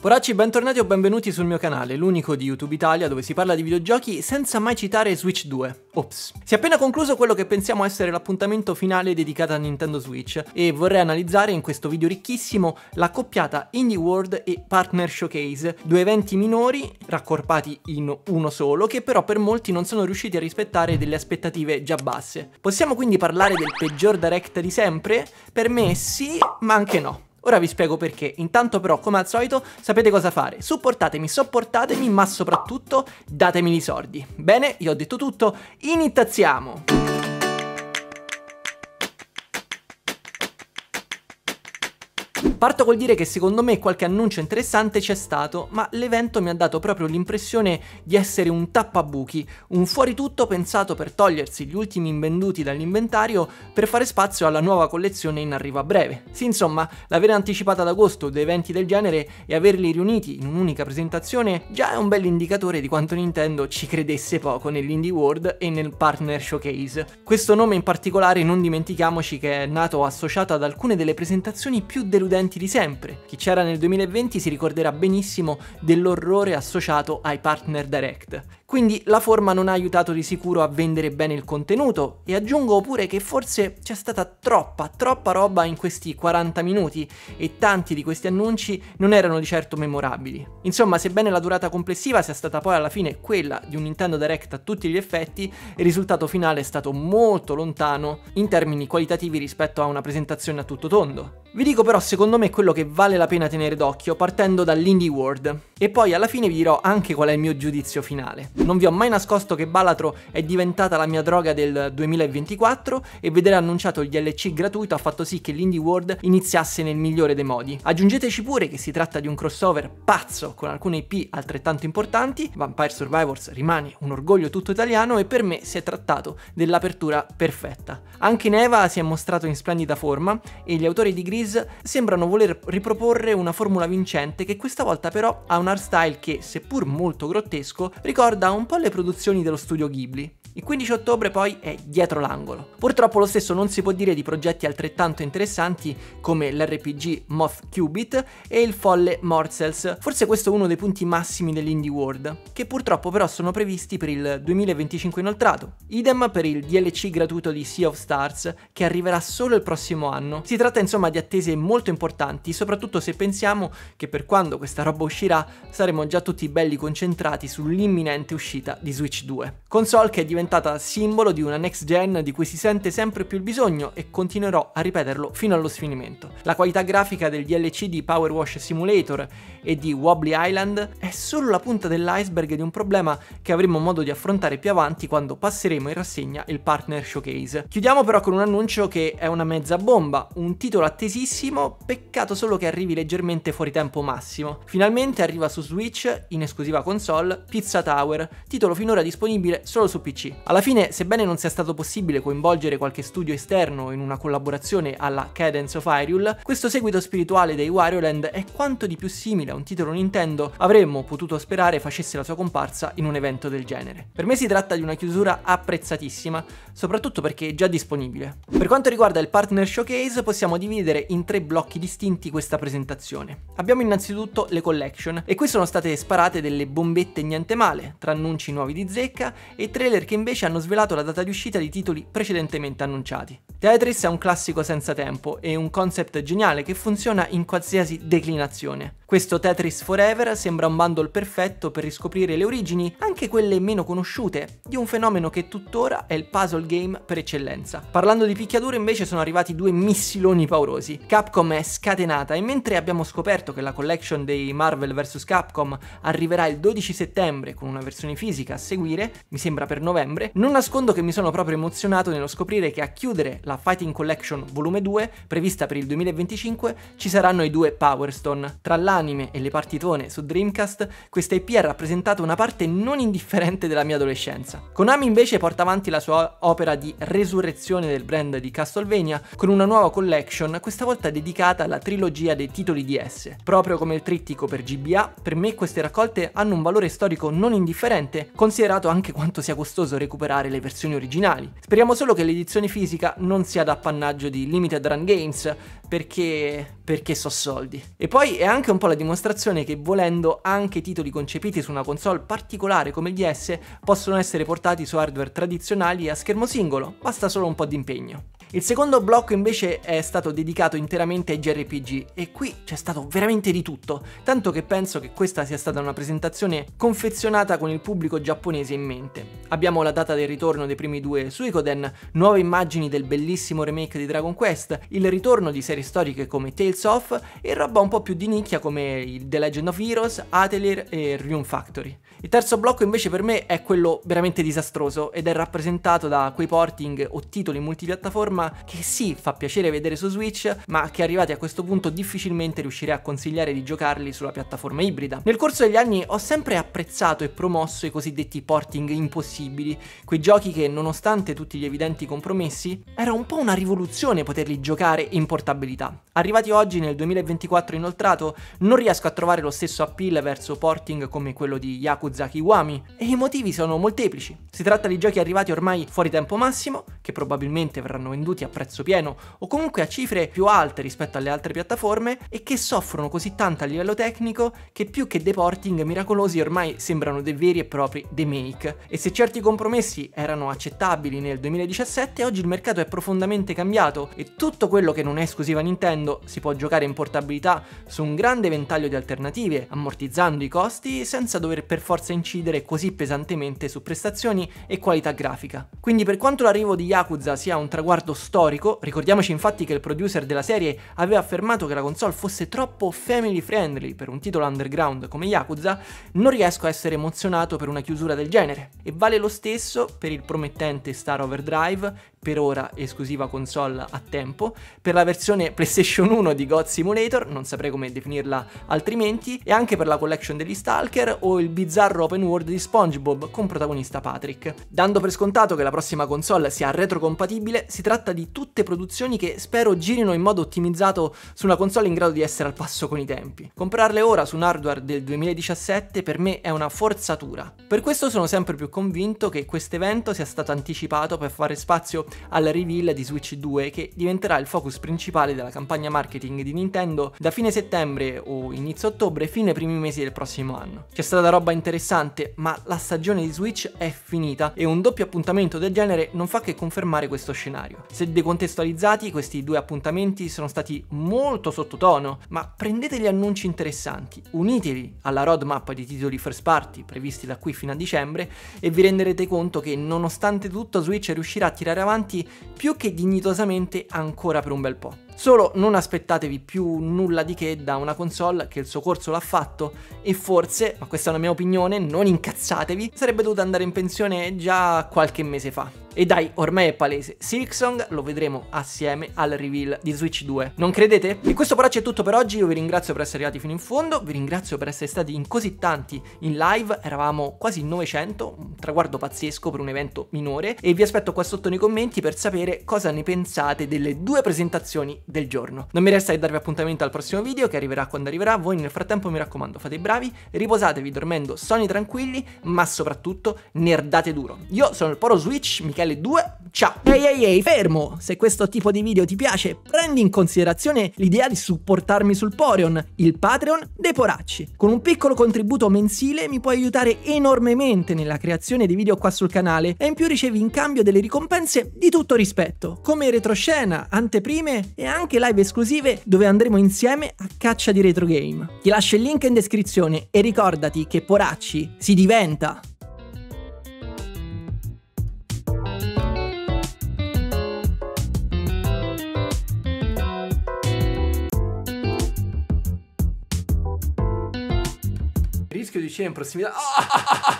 Poracci, bentornati o benvenuti sul mio canale, l'unico di YouTube Italia dove si parla di videogiochi senza mai citare Switch 2. Ops. Si è appena concluso quello che pensiamo essere l'appuntamento finale dedicato a Nintendo Switch e vorrei analizzare in questo video ricchissimo la coppiata Indie World e Partner Showcase, due eventi minori raccorpati in uno solo che però per molti non sono riusciti a rispettare delle aspettative già basse. Possiamo quindi parlare del peggior direct di sempre? Per me sì, ma anche no. Ora vi spiego perché, intanto però come al solito sapete cosa fare, supportatemi, sopportatemi, ma soprattutto datemi i soldi. Bene, io ho detto tutto, iniziamo! Parto col dire che secondo me qualche annuncio interessante c'è stato, ma l'evento mi ha dato proprio l'impressione di essere un tappabuchi, un fuori tutto pensato per togliersi gli ultimi invenduti dall'inventario per fare spazio alla nuova collezione in arrivo a breve. Sì, insomma, l'aver anticipato ad agosto due eventi del genere e averli riuniti in un'unica presentazione già è un bel indicatore di quanto Nintendo ci credesse poco nell'Indie World e nel Partner Showcase. Questo nome in particolare non dimentichiamoci che è nato associato ad alcune delle presentazioni più deludenti di sempre. Chi c'era nel 2020 si ricorderà benissimo dell'orrore associato ai partner direct. Quindi la forma non ha aiutato di sicuro a vendere bene il contenuto e aggiungo pure che forse c'è stata troppa, troppa roba in questi 40 minuti e tanti di questi annunci non erano di certo memorabili. Insomma, sebbene la durata complessiva sia stata poi alla fine quella di un Nintendo Direct a tutti gli effetti, il risultato finale è stato molto lontano in termini qualitativi rispetto a una presentazione a tutto tondo. Vi dico però secondo me quello che vale la pena tenere d'occhio partendo dall'Indie World e poi alla fine vi dirò anche qual è il mio giudizio finale. Non vi ho mai nascosto che Balatro è diventata la mia droga del 2024 e vedere annunciato il DLC gratuito ha fatto sì che l'Indie World iniziasse nel migliore dei modi. Aggiungeteci pure che si tratta di un crossover pazzo con alcune IP altrettanto importanti, Vampire Survivors rimane un orgoglio tutto italiano e per me si è trattato dell'apertura perfetta. Anche Neva si è mostrato in splendida forma e gli autori di Breeze sembrano voler riproporre una formula vincente che questa volta però ha un art style che, seppur molto grottesco, ricorda un po' le produzioni dello studio Ghibli. Il 15 ottobre poi è dietro l'angolo. Purtroppo lo stesso non si può dire di progetti altrettanto interessanti come l'RPG Moth Qubit e il folle Morsels. Forse questo è uno dei punti massimi dell'Indie World, che purtroppo però sono previsti per il 2025 inoltrato. Idem per il DLC gratuito di Sea of Stars che arriverà solo il prossimo anno. Si tratta insomma di attese molto importanti, soprattutto se pensiamo che per quando questa roba uscirà saremo già tutti belli concentrati sull'imminente uscita di Switch 2. Console che è diventata simbolo di una next gen di cui si sente sempre più il bisogno e continuerò a ripeterlo fino allo sfinimento. La qualità grafica del DLC di Power Wash Simulator e di Wobbly Island è solo la punta dell'iceberg di un problema che avremo modo di affrontare più avanti quando passeremo in rassegna il Partner Showcase. Chiudiamo però con un annuncio che è una mezza bomba, un titolo attesissimo, peccato solo che arrivi leggermente fuori tempo massimo. Finalmente arriva su Switch, in esclusiva console, Pizza Tower, titolo finora disponibile solo su PC. Alla fine, sebbene non sia stato possibile coinvolgere qualche studio esterno in una collaborazione alla Cadence of Hyrule, questo seguito spirituale dei Wario Land è quanto di più simile a un titolo Nintendo avremmo potuto sperare facesse la sua comparsa in un evento del genere. Per me si tratta di una chiusura apprezzatissima, soprattutto perché è già disponibile. Per quanto riguarda il Partner Showcase, possiamo dividere in tre blocchi distinti questa presentazione. Abbiamo innanzitutto le collection, e qui sono state sparate delle bombette niente male, tra annunci nuovi di zecca e trailer che invece hanno svelato la data di uscita di titoli precedentemente annunciati. Tetris è un classico senza tempo e un concept geniale che funziona in qualsiasi declinazione. Questo Tetris Forever sembra un bundle perfetto per riscoprire le origini, anche quelle meno conosciute, di un fenomeno che tuttora è il puzzle game per eccellenza. Parlando di picchiaduro invece sono arrivati due missiloni paurosi. Capcom è scatenata e mentre abbiamo scoperto che la collection dei Marvel vs Capcom arriverà il 12 settembre con una versione fisica a seguire, mi sembra per novembre, non nascondo che mi sono proprio emozionato nello scoprire che a chiudere la Fighting Collection volume 2, prevista per il 2025, ci saranno i due Power Stone. Tra l'anno anime e le partitone su Dreamcast, questa IP ha rappresentato una parte non indifferente della mia adolescenza. Konami invece porta avanti la sua opera di resurrezione del brand di Castlevania con una nuova collection, questa volta dedicata alla trilogia dei titoli DS. Proprio come il trittico per GBA, per me queste raccolte hanno un valore storico non indifferente, considerato anche quanto sia costoso recuperare le versioni originali. Speriamo solo che l'edizione fisica non sia d'appannaggio di Limited Run Games, perché perché so soldi. E poi è anche un po' la dimostrazione che volendo anche titoli concepiti su una console particolare come il DS possono essere portati su hardware tradizionali a schermo singolo, basta solo un po' di impegno. Il secondo blocco invece è stato dedicato interamente ai JRPG e qui c'è stato veramente di tutto, tanto che penso che questa sia stata una presentazione confezionata con il pubblico giapponese in mente. Abbiamo la data del ritorno dei primi due Suikoden, nuove immagini del bellissimo remake di Dragon Quest, il ritorno di serie storiche come Tales of e roba un po' più di nicchia come The Legend of Heroes, Atelier e Rune Factory. Il terzo blocco invece per me è quello veramente disastroso ed è rappresentato da quei porting o titoli multipiattaforma che sì, fa piacere vedere su Switch, ma che arrivati a questo punto difficilmente riuscirei a consigliare di giocarli sulla piattaforma ibrida. Nel corso degli anni ho sempre apprezzato e promosso i cosiddetti porting impossibili, quei giochi che nonostante tutti gli evidenti compromessi, era un po' una rivoluzione poterli giocare in portabilità. Arrivati oggi nel 2024 inoltrato, non riesco a trovare lo stesso appeal verso porting come quello di Yakuza Kiwami e i motivi sono molteplici. Si tratta di giochi arrivati ormai fuori tempo massimo, che probabilmente verranno venduti a prezzo pieno o comunque a cifre più alte rispetto alle altre piattaforme e che soffrono così tanto a livello tecnico che più che dei porting miracolosi ormai sembrano dei veri e propri remake. E se certi compromessi erano accettabili nel 2017, oggi il mercato è profondamente cambiato e tutto quello che non è esclusiva Nintendo si può giocare in portabilità su un grande ventaglio di alternative, ammortizzando i costi senza dover per forza incidere così pesantemente su prestazioni e qualità grafica. Quindi per quanto l'arrivo di Yakuza sia un traguardo storico, ricordiamoci infatti che il producer della serie aveva affermato che la console fosse troppo family friendly per un titolo underground come Yakuza, non riesco a essere emozionato per una chiusura del genere. E vale lo stesso per il promettente Star Overdrive, per ora esclusiva console a tempo, per la versione PlayStation 1 di God Simulator, non saprei come definirla altrimenti, e anche per la collection degli Stalker o il bizzarro open world di SpongeBob con protagonista Patrick. Dando per scontato che la prossima console sia retrocompatibile, si tratta di tutte produzioni che spero girino in modo ottimizzato su una console in grado di essere al passo con i tempi. Comprarle ora su un hardware del 2017 per me è una forzatura. Per questo sono sempre più convinto che questo evento sia stato anticipato per fare spazio al reveal di Switch 2 che diventerà il focus principale della campagna marketing di Nintendo da fine settembre o inizio ottobre fino ai primi mesi del prossimo anno. C'è stata roba interessante, ma la stagione di Switch è finita e un doppio appuntamento del genere non fa che confermare questo scenario. Se decontestualizzati, questi due appuntamenti sono stati molto sottotono, ma prendete gli annunci interessanti, unitevi alla roadmap di titoli first party previsti da qui fino a dicembre e vi renderete conto che nonostante tutto Switch riuscirà a tirare avanti avanti più che dignitosamente ancora per un bel po'. Solo non aspettatevi più nulla di che da una console che il suo corso l'ha fatto e forse, ma questa è una mia opinione, non incazzatevi, sarebbe dovuta andare in pensione già qualche mese fa. E dai, ormai è palese, Silksong lo vedremo assieme al reveal di Switch 2. Non credete? E questo però è tutto per oggi, io vi ringrazio per essere arrivati fino in fondo, vi ringrazio per essere stati in così tanti in live, eravamo quasi in 900, un traguardo pazzesco per un evento minore, e vi aspetto qua sotto nei commenti per sapere cosa ne pensate delle due presentazioni del giorno. Non mi resta che darvi appuntamento al prossimo video che arriverà quando arriverà, voi nel frattempo mi raccomando fate i bravi, riposatevi dormendo sonni tranquilli, ma soprattutto nerdate duro. Io sono il Poro Switch, Michele 2, ciao! Ehi ehi ehi, fermo! Se questo tipo di video ti piace, prendi in considerazione l'idea di supportarmi sul Poreon, il Patreon dei Poracci. Con un piccolo contributo mensile mi puoi aiutare enormemente nella creazione di video qua sul canale e in più ricevi in cambio delle ricompense di tutto rispetto, come retroscena, anteprime e anche live esclusive dove andremo insieme a caccia di retro game. Ti lascio il link in descrizione e ricordati che Poracci si diventa отвечаем про семена. А, а, а,